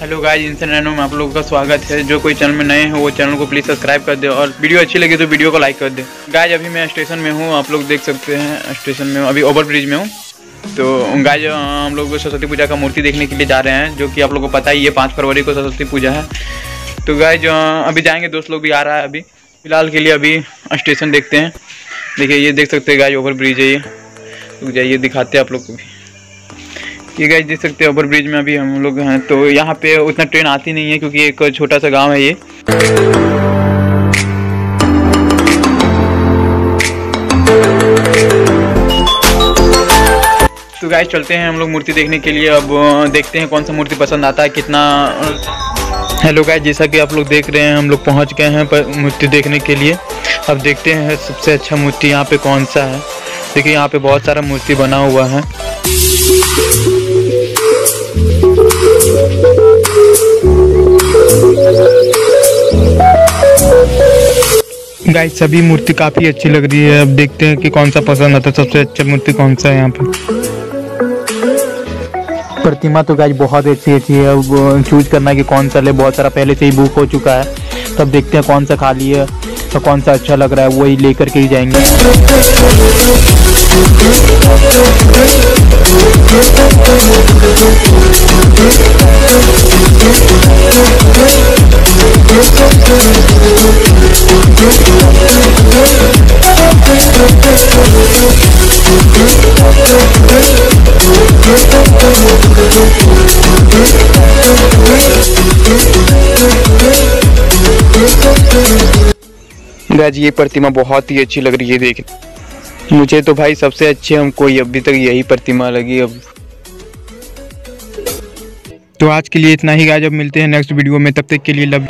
Hello guys इंसान रैनो में आप लोगों का स्वागत है। जो कोई चैनल में नए हैं, वो चैनल को प्लीज़ सब्सक्राइब कर दे और वीडियो अच्छी लगी तो वीडियो को लाइक कर दे। गाइस, अभी मैं स्टेशन में हूँ, आप लोग देख सकते हैं, स्टेशन में अभी ओवर ब्रिज में हूँ। तो गाइस, हम लोग सरस्वती पूजा का मूर्ति देखने के लिए जा रहे हैं, जो कि आप लोग को पता ही है, पाँच फरवरी को सरस्वती पूजा है। तो गाइस, अभी जाएँगे, दोस्त लोग भी आ रहा है अभी। फ़िलहाल के लिए अभी स्टेशन देखते हैं। देखिए, ये देख सकते हैं, गाइस, ओवर ब्रिज है ये। जाइए, दिखाते हैं आप लोग को भी। ये गाइस देख सकते हैं ओवर ब्रिज में अभी हम लोग हैं तो यहाँ पे उतना ट्रेन आती नहीं है क्योंकि एक छोटा सा गाँव है ये। तो गाइस चलते हैं हम लोग मूर्ति देखने के लिए, अब देखते हैं कौन सा मूर्ति पसंद आता है, कितना हेलो गाइस जैसा कि आप लोग देख रहे हैं, हम लोग पहुँच गए हैं मूर्ति देखने के लिए। अब देखते हैं सबसे अच्छा मूर्ति यहाँ पे कौन सा है। देखिए, यहाँ पे बहुत सारा मूर्ति बना हुआ है। गाइस सभी मूर्ति काफ़ी अच्छी लग रही है। अब देखते हैं कि कौन सा पसंद आता है। सबसे अच्छा मूर्ति कौन सा है यहाँ पे? प्रतिमा तो गाइस बहुत अच्छी अच्छी है। अब चूज़ करना है कि कौन सा ले। बहुत सारा पहले से ही बुक हो चुका है। तब देखते हैं कौन सा खाली है। तो कौन सा अच्छा लग रहा है, वही लेकर के ही जाएँगे। गाज ये प्रतिमा बहुत ही अच्छी लग रही है, देख। मुझे तो भाई सबसे अच्छी हमको अभी तक यही प्रतिमा लगी, अब। तो आज के लिए इतना ही गाज अब मिलते हैं नेक्स्ट वीडियो में, तब तक के लिए लव